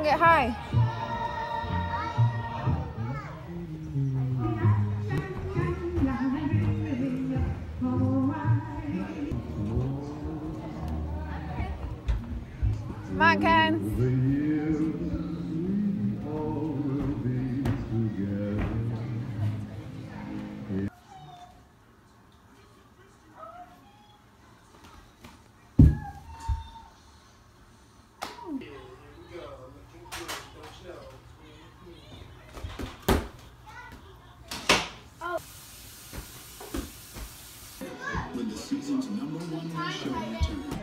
on, get high. Come on, Ken. When the season's number one show returns.